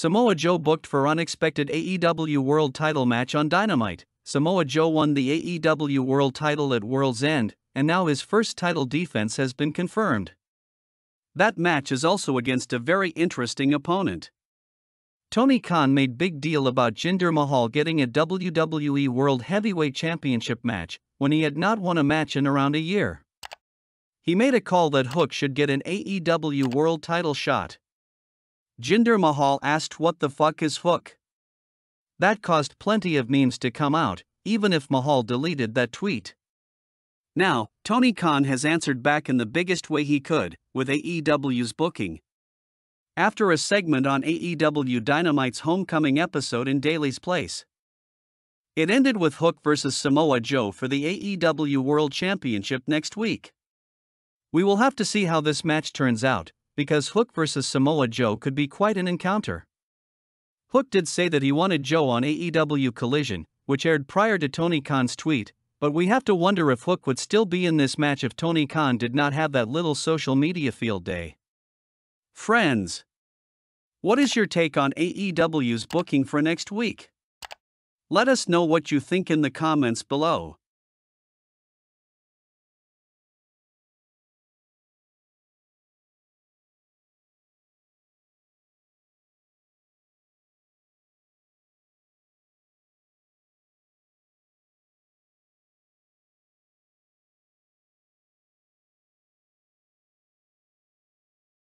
Samoa Joe booked for unexpected AEW World title match on Dynamite. Samoa Joe won the AEW World title at World's End, and now his first title defense has been confirmed. That match is also against a very interesting opponent. Tony Khan made big deal about Jinder Mahal getting a WWE World Heavyweight Championship match when he had not won a match in around a year. He made a call that Hook should get an AEW World title shot. Jinder Mahal asked what the fuck is Hook? That caused plenty of memes to come out, even if Mahal deleted that tweet. Now, Tony Khan has answered back in the biggest way he could, with AEW's booking. After a segment on AEW Dynamite's homecoming episode in Daily's Place, it ended with Hook vs. Samoa Joe for the AEW World Championship next week. We will have to see how this match turns out, because Hook versus Samoa Joe could be quite an encounter. Hook did say that he wanted Joe on AEW Collision, which aired prior to Tony Khan's tweet, but we have to wonder if Hook would still be in this match if Tony Khan did not have that little social media field day. Friends, what is your take on AEW's booking for next week? Let us know what you think in the comments below.